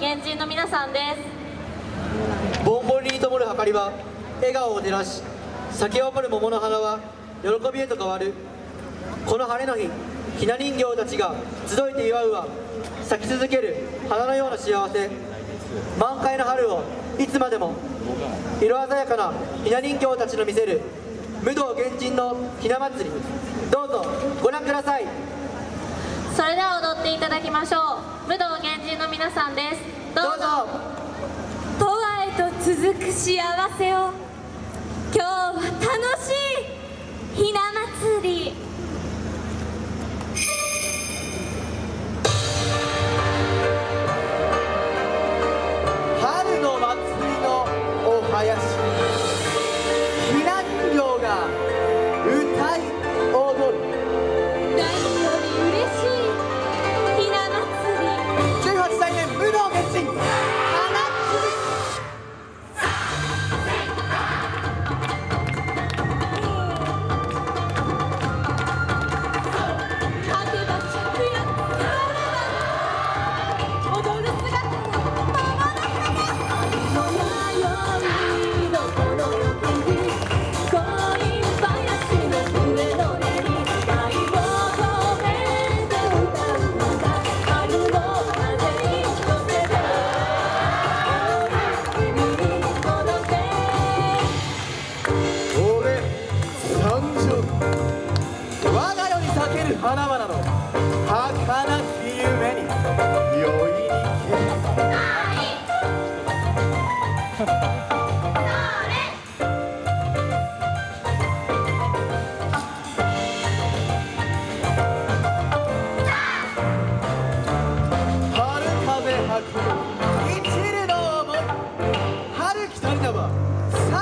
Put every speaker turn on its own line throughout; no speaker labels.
原人の皆さんです。
ぼんぼりに灯る明かりは笑顔を照らし咲き誇る桃の花は喜びへと変わる。この晴れの日ひな人形たちが集いて祝うは咲き続ける花のような幸せ。満開の春をいつまでも色鮮やかなひな人形たちの見せる武道原人のひな祭り。どうぞご覧ください。
それでは踊っていただきましょう武道原人の皆さんです。どうぞ。
とわへと続く幸せを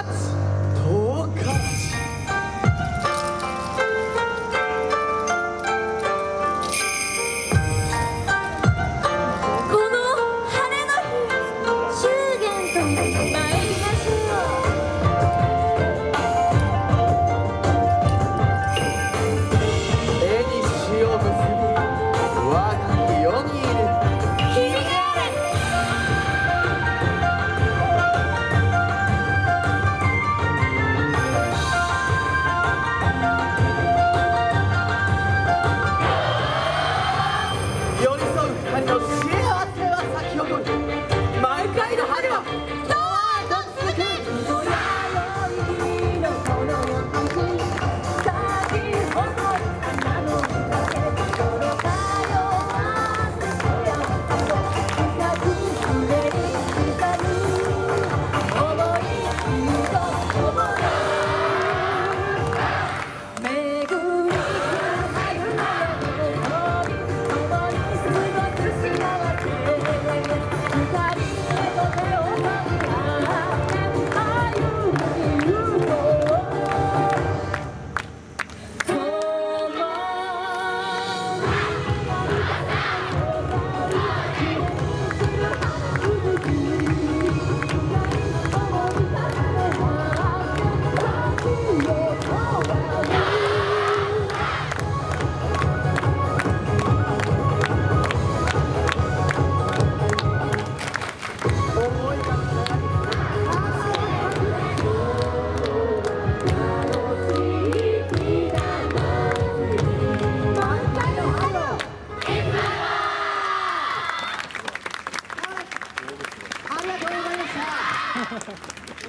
幸
り
添う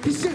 一瞬